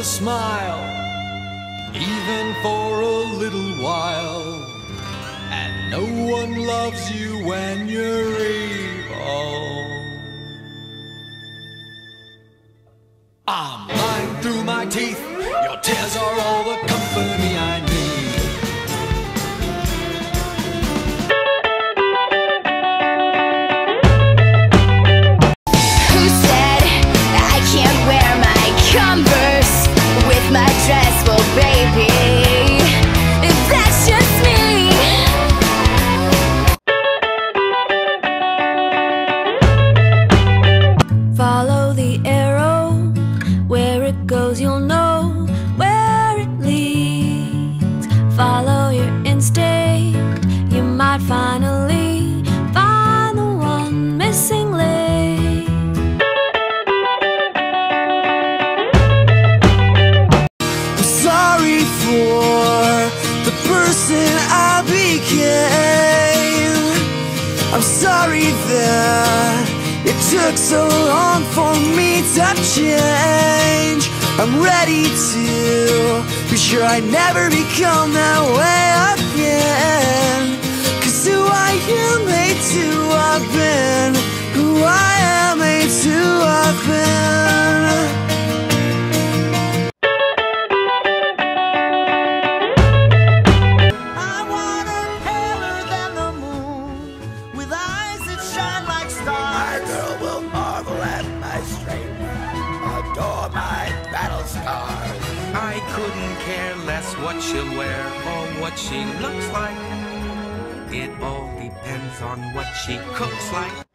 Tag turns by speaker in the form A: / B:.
A: a smile, even for a little while. And no one loves you when you're evil. I'm lying through my teeth. Your tears are all the company I need.
B: I'm sorry that it took so long for me to change. I'm ready to be sure I never become that way again. Cause who I am made to have been, who I
C: care less what she'll wear or what she looks like. It all depends on what she cooks like.